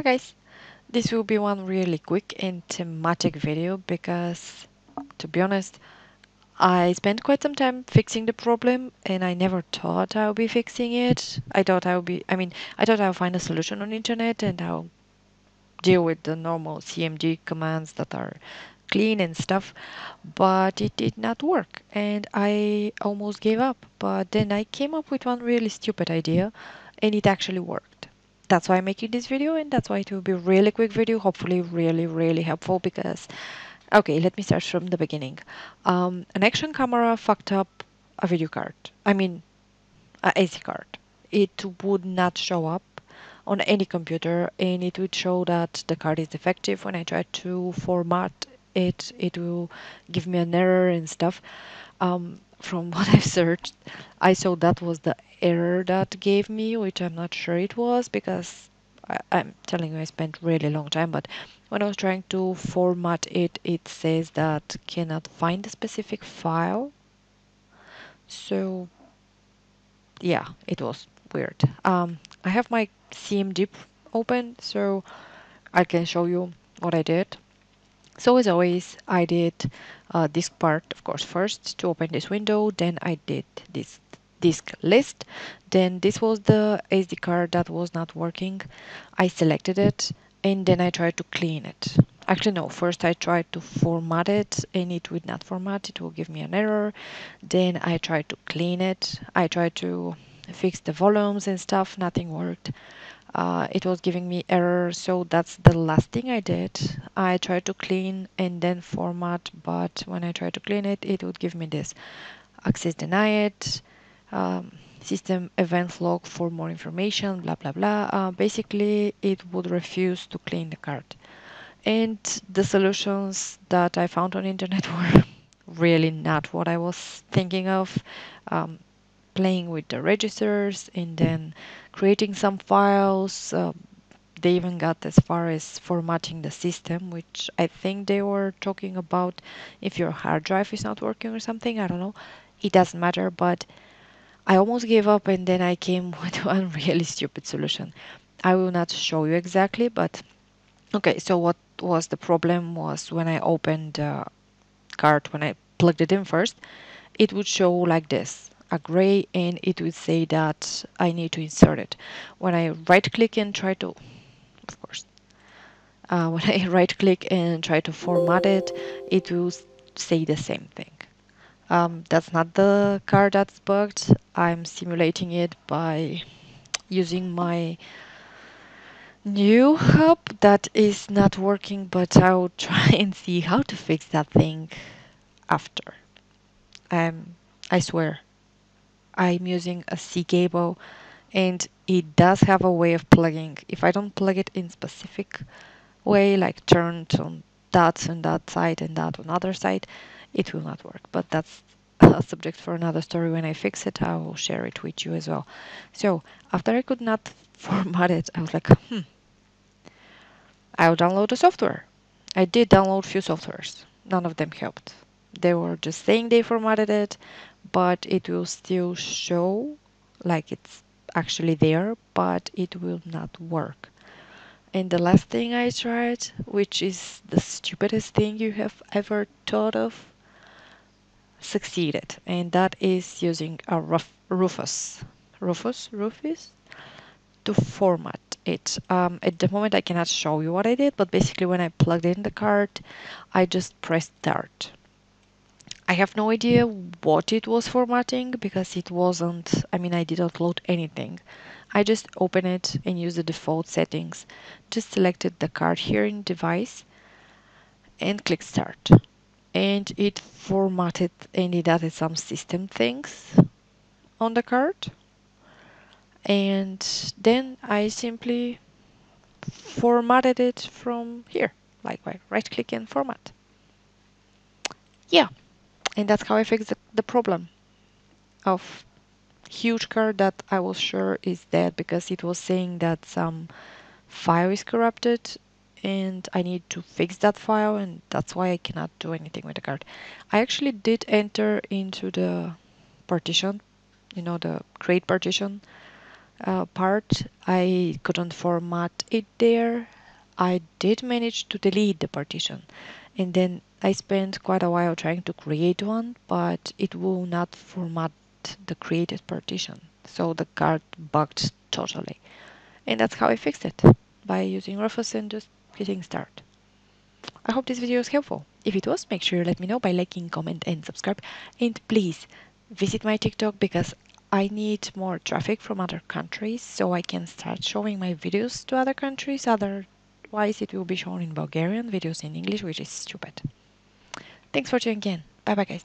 Hi guys, this will be one really quick and thematic video because to be honest, I spent quite some time fixing the problem and I never thought I would be fixing it. I thought I would be, I mean, I thought I would find a solution on internet and I'll deal with the normal CMD commands that are clean and stuff, but it did not work and I almost gave up. But then I came up with one really stupid idea and it actually worked. That's why I'm making this video and that's why it will be really quick video, hopefully really, really helpful because, okay, let me start from the beginning. Um, an action camera fucked up a video card, I mean, a SD card. It would not show up on any computer and it would show that the card is defective when I try to format it it will give me an error and stuff um, from what I've searched I saw that was the error that gave me which I'm not sure it was because I, I'm telling you I spent really long time but when I was trying to format it it says that cannot find a specific file. So yeah it was weird. Um, I have my CMD open so I can show you what I did so as always, I did uh, this part, of course, first to open this window. Then I did this disk list. Then this was the SD card that was not working. I selected it and then I tried to clean it. Actually, no, first I tried to format it and it would not format. It will give me an error. Then I tried to clean it. I tried to fix the volumes and stuff. Nothing worked uh, it was giving me error so that's the last thing I did. I tried to clean and then format but when I tried to clean it it would give me this. Access denied um, system event log for more information blah blah blah. Uh, basically it would refuse to clean the card. And the solutions that I found on internet were really not what I was thinking of. Um, playing with the registers and then creating some files. Uh, they even got as far as formatting the system, which I think they were talking about if your hard drive is not working or something. I don't know. It doesn't matter, but I almost gave up and then I came with one really stupid solution. I will not show you exactly, but okay, so what was the problem was when I opened the card, when I plugged it in first, it would show like this a gray and it would say that I need to insert it. When I right click and try to, of course, uh, when I right click and try to format it, it will say the same thing. Um, that's not the card that's bugged. I'm simulating it by using my new hub that is not working, but I'll try and see how to fix that thing after. Um, I swear, I'm using a C cable and it does have a way of plugging. If I don't plug it in specific way, like turn on that on that side and that on other side, it will not work. But that's a subject for another story. When I fix it, I will share it with you as well. So after I could not format it, I was like, hmm, I'll download the software. I did download few softwares. None of them helped. They were just saying they formatted it, but it will still show like it's actually there, but it will not work. And the last thing I tried, which is the stupidest thing you have ever thought of, succeeded. And that is using a Rufus. Rufus? Rufus? To format it. Um, at the moment I cannot show you what I did, but basically when I plugged in the card, I just pressed start I have no idea what it was formatting because it wasn't, I mean, I didn't load anything. I just opened it and used the default settings. Just selected the card here in device and click start. And it formatted and it added some system things on the card. And then I simply formatted it from here, like by right click and format. Yeah and that's how I fixed the, the problem of huge card that I was sure is dead because it was saying that some file is corrupted and I need to fix that file and that's why I cannot do anything with the card. I actually did enter into the partition, you know, the create partition uh, part, I couldn't format it there. I did manage to delete the partition and then I spent quite a while trying to create one, but it will not format the created partition. So the card bugged totally. And that's how I fixed it, by using Rufus and just hitting start. I hope this video was helpful. If it was, make sure you let me know by liking, comment and subscribe. And please visit my TikTok because I need more traffic from other countries so I can start showing my videos to other countries. Otherwise it will be shown in Bulgarian, videos in English, which is stupid. Thanks for tuning in. Bye bye guys.